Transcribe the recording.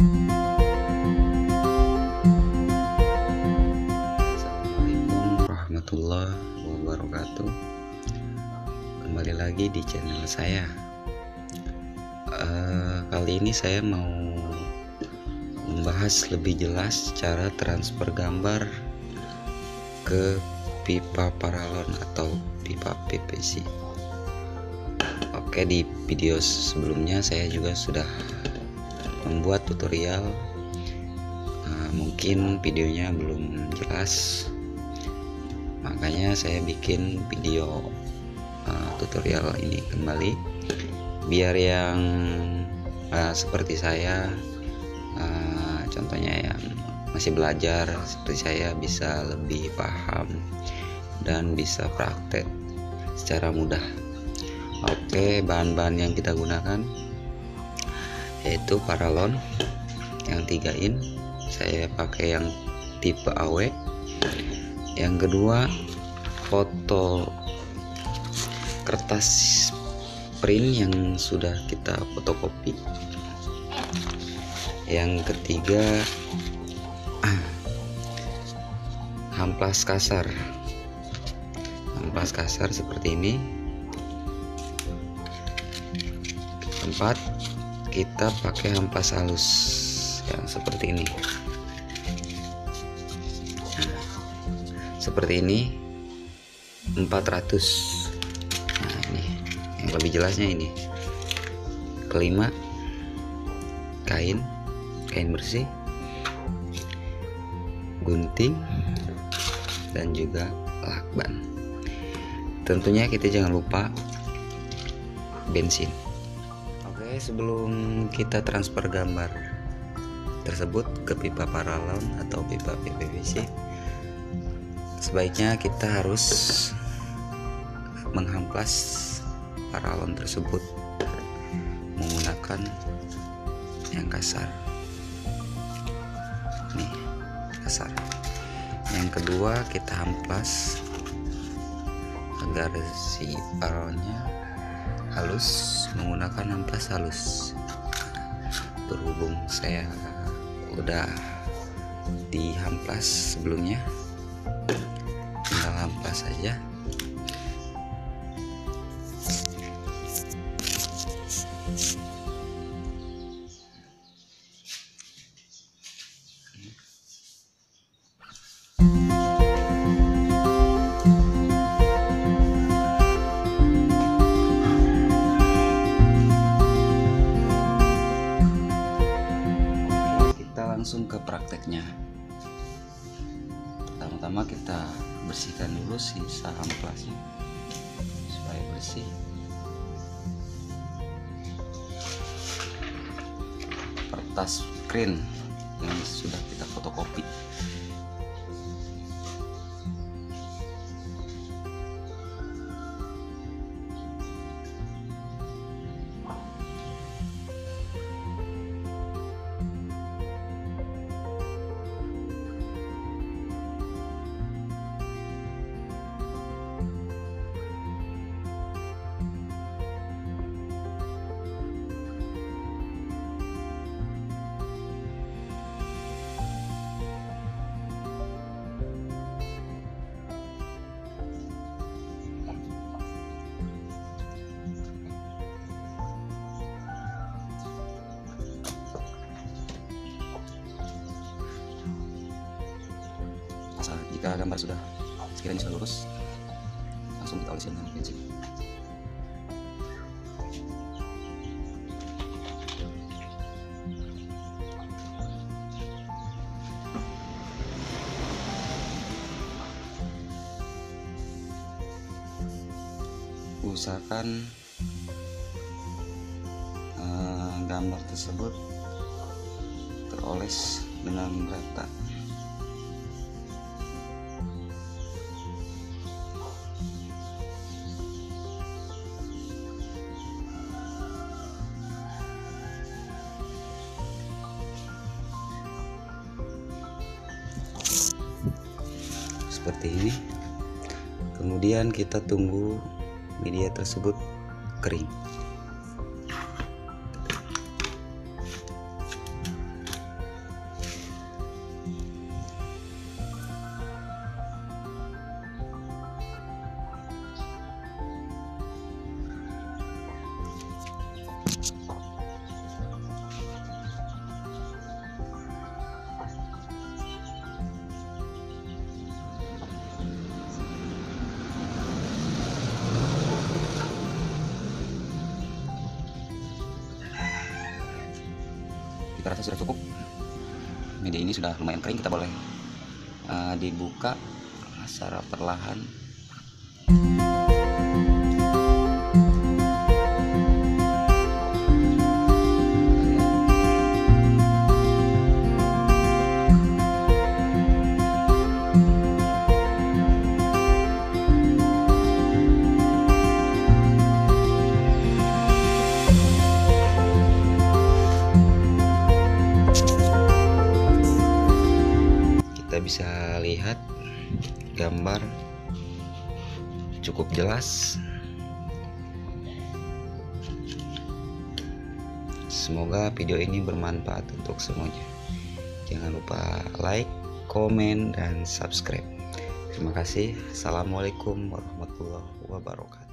Assalamualaikum warahmatullahi wabarakatuh. Kembali lagi di channel saya. Uh, Kali ini saya mau Membahas lebih jelas cara transfer gambar Ke pipa paralon atau pipa PVC Oke di video sebelumnya saya juga sudah membuat tutorial. Uh, mungkin videonya belum jelas. Makanya saya bikin video uh, tutorial ini kembali. Biar yang uh, seperti saya uh, contohnya yang masih belajar seperti saya bisa lebih paham dan bisa praktek secara mudah. Oke bahan-bahan yang kita gunakan yaitu paralon yang tiga in. Saya pakai yang tipe AW yang kedua foto kertas print yang sudah kita fotokopi. Yang ketiga amplas kasar. Amplas kasar seperti ini. Tempat kita pakai amplas halus yang seperti ini. Seperti ini 400 nah ini. Yang lebih jelasnya ini. Kelima kain kain bersih gunting dan juga lakban. Tentunya kita jangan lupa bensin sebelum kita transfer gambar tersebut ke pipa paralon atau pipa PVC sebaiknya kita harus menghamplas paralon tersebut menggunakan yang kasar. Nih kasar. Yang kedua kita hamplas agar si paralonnya halus menggunakan amplas halus. Berhubung saya udah di hamplas sebelumnya tinggal hamplas saja langsung ke prakteknya. Pertama-tama kita bersihkan dulu sisa amplasnya supaya bersih. Kertas print yang sudah kita fotokopi jika gambar sudah sekiranya sudah lurus langsung kita olesi dengan pensil usahakan uh, gambar tersebut teroles dengan rata seperti ini. Kemudian kita tunggu media tersebut kering. Kita rasa sudah cukup. Media ini sudah lumayan kering kita boleh uh, dibuka secara perlahan bisa lihat gambar cukup jelas. Semoga video ini bermanfaat untuk semuanya. Jangan lupa like komen dan subscribe. Terima kasih. Assalamualaikum warahmatullahi wabarakatuh